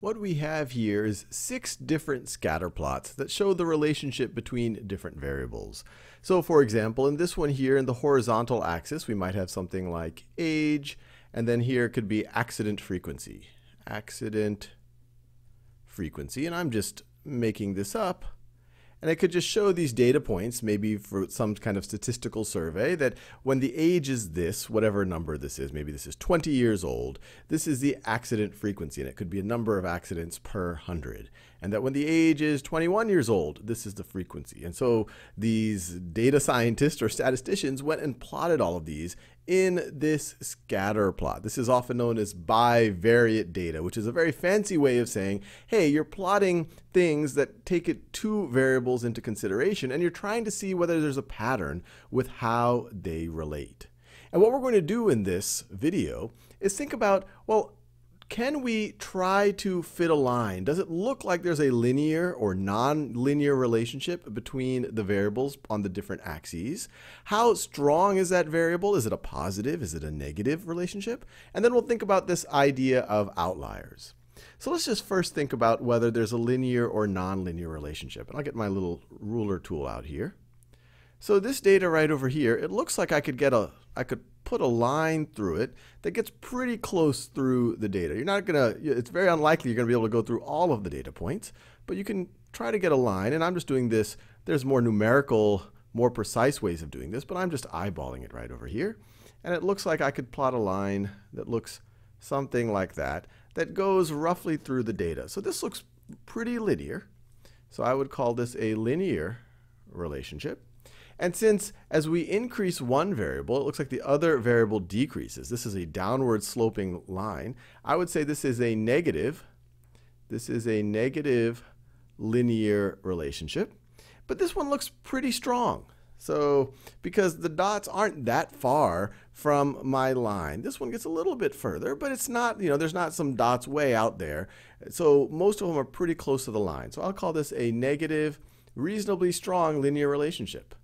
What we have here is six different scatter plots that show the relationship between different variables. So for example, in this one here in the horizontal axis, we might have something like age, and then here could be accident frequency. Accident frequency, and I'm just making this up. And I could just show these data points, maybe for some kind of statistical survey, that when the age is this, whatever number this is, maybe this is 20 years old, this is the accident frequency, and it could be a number of accidents per 100. And that when the age is 21 years old, this is the frequency. And so these data scientists or statisticians went and plotted all of these in this scatter plot. This is often known as bivariate data, which is a very fancy way of saying, hey, you're plotting things that take it two variables into consideration, and you're trying to see whether there's a pattern with how they relate. And what we're going to do in this video is think about, well, can we try to fit a line? Does it look like there's a linear or non-linear relationship between the variables on the different axes? How strong is that variable? Is it a positive? Is it a negative relationship? And then we'll think about this idea of outliers. So let's just first think about whether there's a linear or non-linear relationship. And I'll get my little ruler tool out here. So this data right over here, it looks like I could get a, I could put a line through it that gets pretty close through the data. You're not going to, it's very unlikely you're going to be able to go through all of the data points, but you can try to get a line. And I'm just doing this, there's more numerical, more precise ways of doing this, but I'm just eyeballing it right over here. And it looks like I could plot a line that looks something like that, that goes roughly through the data. So this looks pretty linear. So I would call this a linear relationship. And since as we increase one variable, it looks like the other variable decreases. This is a downward sloping line. I would say this is a negative. This is a negative linear relationship. But this one looks pretty strong. So because the dots aren't that far from my line, this one gets a little bit further, but it's not, you know, there's not some dots way out there. So most of them are pretty close to the line. So I'll call this a negative, reasonably strong linear relationship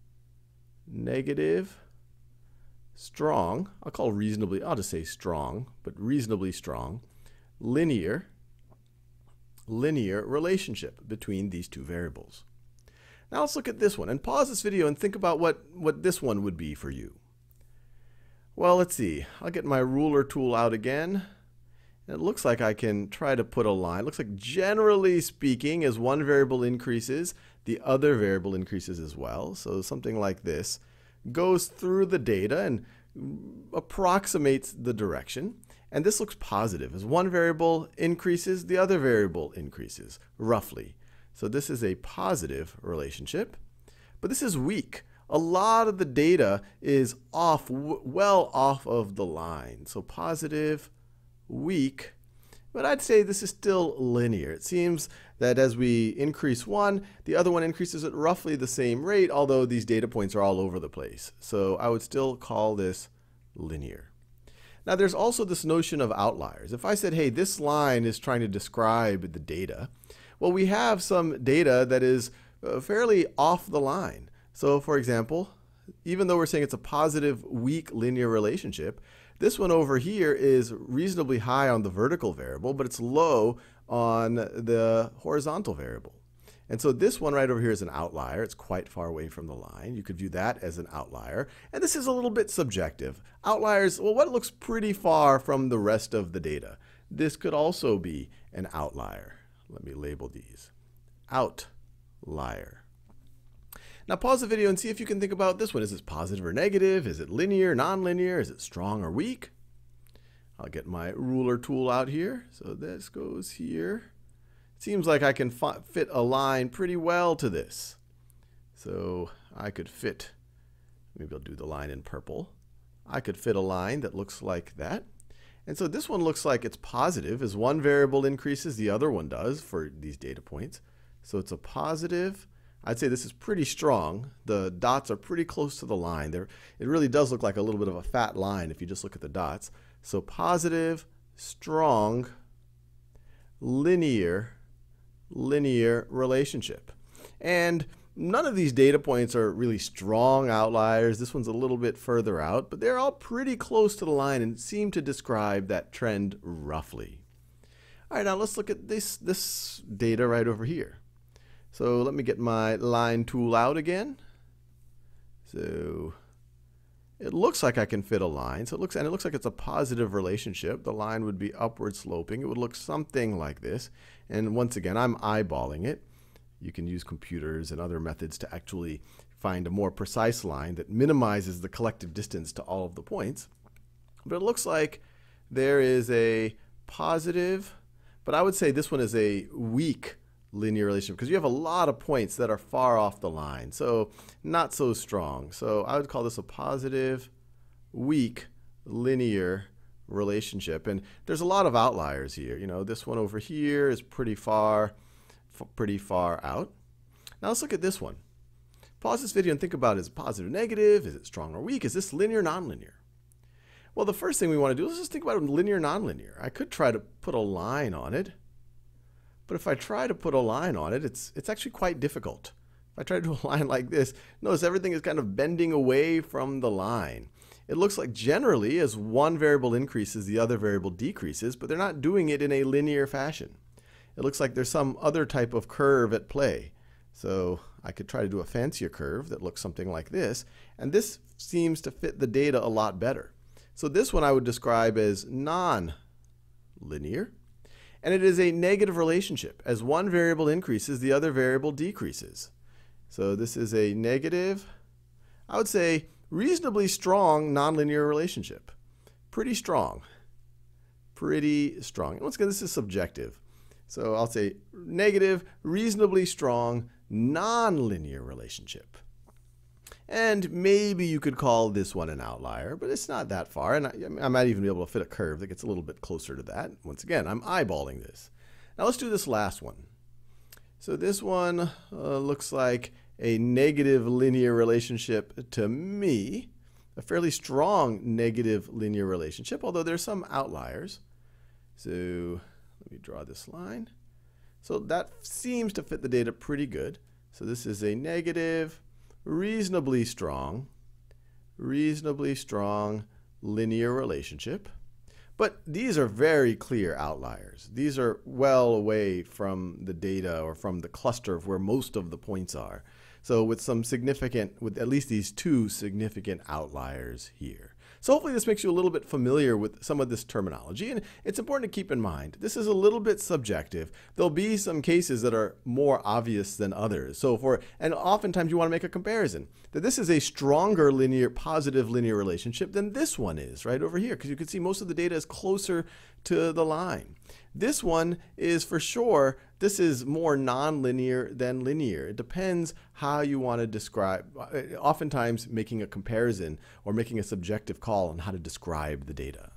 negative, strong, I'll call reasonably, I'll just say strong, but reasonably strong, linear, linear relationship between these two variables. Now let's look at this one and pause this video and think about what, what this one would be for you. Well, let's see. I'll get my ruler tool out again. It looks like I can try to put a line. It looks like generally speaking, as one variable increases, the other variable increases as well. So something like this goes through the data and approximates the direction. And this looks positive. As one variable increases, the other variable increases, roughly. So this is a positive relationship. But this is weak. A lot of the data is off, well off of the line. So positive, weak, but I'd say this is still linear. It seems that as we increase one, the other one increases at roughly the same rate, although these data points are all over the place. So I would still call this linear. Now there's also this notion of outliers. If I said, hey, this line is trying to describe the data, well, we have some data that is uh, fairly off the line. So for example, even though we're saying it's a positive weak linear relationship, this one over here is reasonably high on the vertical variable, but it's low on the horizontal variable. And so this one right over here is an outlier. It's quite far away from the line. You could view that as an outlier. And this is a little bit subjective. Outliers, well, what looks pretty far from the rest of the data? This could also be an outlier. Let me label these. Outlier. Now pause the video and see if you can think about this one. Is it positive or negative? Is it linear, nonlinear? Is it strong or weak? I'll get my ruler tool out here. So this goes here. Seems like I can fit a line pretty well to this. So I could fit, maybe I'll do the line in purple. I could fit a line that looks like that. And so this one looks like it's positive. As one variable increases, the other one does for these data points. So it's a positive I'd say this is pretty strong. The dots are pretty close to the line. There, it really does look like a little bit of a fat line if you just look at the dots. So positive, strong, linear, linear relationship. And none of these data points are really strong outliers. This one's a little bit further out, but they're all pretty close to the line and seem to describe that trend roughly. All right, now let's look at this, this data right over here. So let me get my line tool out again. So it looks like I can fit a line. So it looks and it looks like it's a positive relationship. The line would be upward sloping. It would look something like this. And once again, I'm eyeballing it. You can use computers and other methods to actually find a more precise line that minimizes the collective distance to all of the points. But it looks like there is a positive but I would say this one is a weak linear relationship because you have a lot of points that are far off the line. So not so strong. So I would call this a positive, weak, linear relationship. And there's a lot of outliers here. You know, this one over here is pretty far, pretty far out. Now let's look at this one. Pause this video and think about is it positive, negative? Is it strong or weak? Is this linear, or nonlinear? Well, the first thing we want to do is just think about linear, nonlinear. I could try to put a line on it, but if I try to put a line on it, it's, it's actually quite difficult. If I try to do a line like this, notice everything is kind of bending away from the line. It looks like generally as one variable increases, the other variable decreases, but they're not doing it in a linear fashion. It looks like there's some other type of curve at play. So I could try to do a fancier curve that looks something like this, and this seems to fit the data a lot better. So this one I would describe as non-linear. And it is a negative relationship. As one variable increases, the other variable decreases. So this is a negative, I would say reasonably strong nonlinear relationship. Pretty strong. Pretty strong. Once again, this is subjective. So I'll say negative, reasonably strong, nonlinear relationship. And maybe you could call this one an outlier, but it's not that far. And I, I, might even be able to fit a curve that gets a little bit closer to that. Once again, I'm eyeballing this. Now let's do this last one. So this one uh, looks like a negative linear relationship to me, a fairly strong negative linear relationship, although there's some outliers. So let me draw this line. So that seems to fit the data pretty good. So this is a negative reasonably strong, reasonably strong linear relationship. But these are very clear outliers. These are well away from the data or from the cluster of where most of the points are. So with some significant, with at least these two significant outliers here. So hopefully this makes you a little bit familiar with some of this terminology. And it's important to keep in mind, this is a little bit subjective. There'll be some cases that are more obvious than others. So for, and oftentimes you want to make a comparison, that this is a stronger linear, positive linear relationship than this one is right over here. Because you can see most of the data is closer to the line. This one is for sure, this is more nonlinear than linear. It depends how you want to describe, uh, oftentimes making a comparison or making a subjective call on how to describe the data.